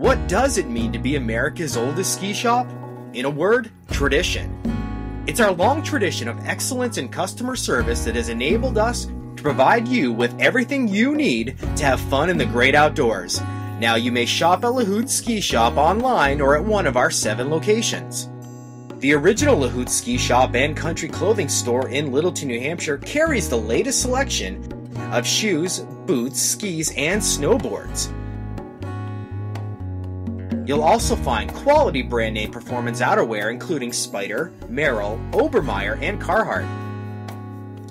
What does it mean to be America's oldest ski shop? In a word, tradition. It's our long tradition of excellence in customer service that has enabled us to provide you with everything you need to have fun in the great outdoors. Now you may shop at Lahout Ski Shop online or at one of our seven locations. The original Lahout Ski Shop and Country Clothing Store in Littleton, New Hampshire carries the latest selection of shoes, boots, skis, and snowboards. You'll also find quality brand name performance outerwear including Spyder, Merrell, Obermeyer, and Carhartt.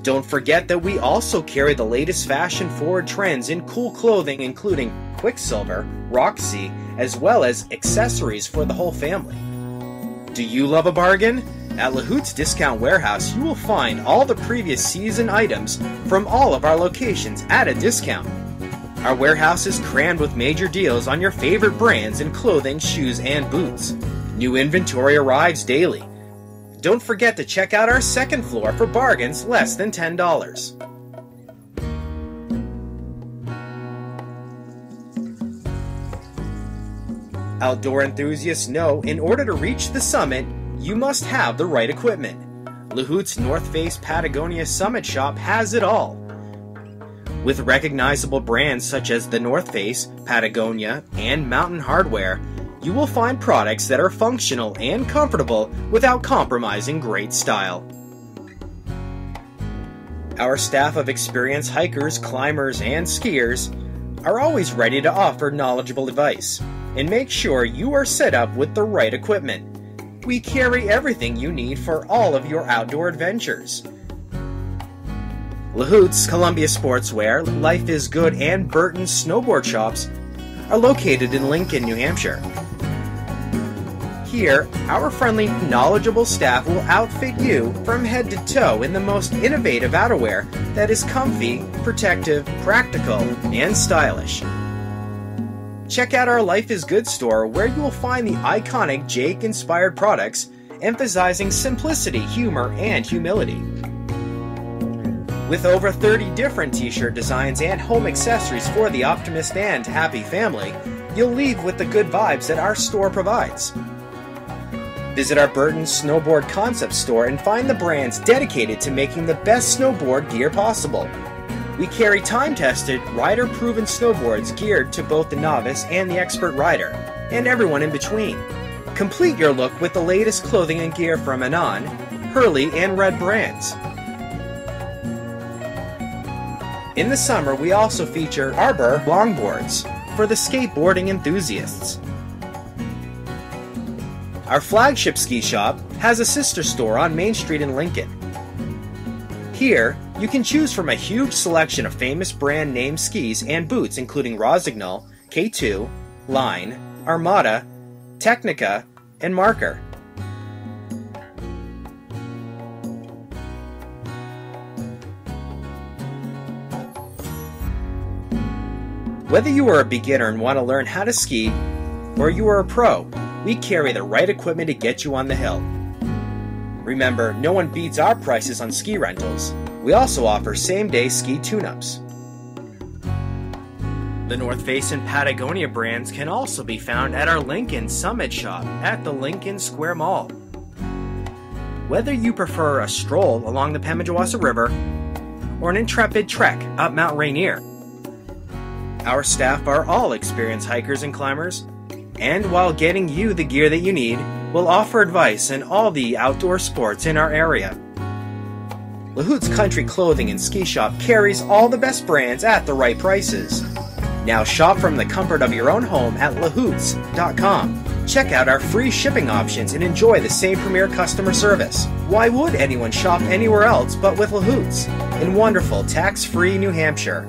Don't forget that we also carry the latest fashion forward trends in cool clothing including Quiksilver, Roxy, as well as accessories for the whole family. Do you love a bargain? At Lahout's Discount Warehouse, you will find all the previous season items from all of our locations at a discount. Our warehouse is crammed with major deals on your favorite brands in clothing, shoes, and boots. New inventory arrives daily. Don't forget to check out our second floor for bargains less than $10. Outdoor enthusiasts know in order to reach the summit, you must have the right equipment. Lahout's North Face Patagonia Summit Shop has it all. With recognizable brands such as the North Face, Patagonia, and Mountain Hardwear, you will find products that are functional and comfortable without compromising great style. Our staff of experienced hikers, climbers, and skiers are always ready to offer knowledgeable advice and make sure you are set up with the right equipment. We carry everything you need for all of your outdoor adventures. Lahout's, Columbia Sportswear, Life is Good, and Burton snowboard shops are located in Lincoln, New Hampshire. Here, our friendly, knowledgeable staff will outfit you from head to toe in the most innovative outerwear that is comfy, protective, practical, and stylish. Check out our Life is Good store where you will find the iconic Jake inspired products emphasizing simplicity, humor, and humility. With over 30 different t shirt designs and home accessories for the optimist and happy family, you'll leave with the good vibes that our store provides. Visit our Burton Snowboard Concept store and find the brands dedicated to making the best snowboard gear possible. We carry time tested, rider proven snowboards geared to both the novice and the expert rider, and everyone in between. Complete your look with the latest clothing and gear from Anon, Hurley, and Red brands. In the summer, we also feature Arbor longboards for the skateboarding enthusiasts. Our flagship ski shop has a sister store on Main Street in Lincoln. Here, you can choose from a huge selection of famous brand name skis and boots including Rossignol, K2, Line, Armada, Tecnica, and Marker. Whether you are a beginner and want to learn how to ski, or you are a pro, we carry the right equipment to get you on the hill. Remember, no one beats our prices on ski rentals. We also offer same day ski tune ups. The North Face and Patagonia brands can also be found at our Lincoln Summit shop at the Lincoln Square Mall. Whether you prefer a stroll along the Pemigewasset River or an intrepid trek up Mount Rainier, our staff are all experienced hikers and climbers, and while getting you the gear that you need, we'll offer advice in all the outdoor sports in our area. Lahout's Country Clothing and Ski Shop carries all the best brands at the right prices. Now shop from the comfort of your own home at lahouts.com. Check out our free shipping options and enjoy the same premier customer service. Why would anyone shop anywhere else but with Lahouts in wonderful tax-free New Hampshire?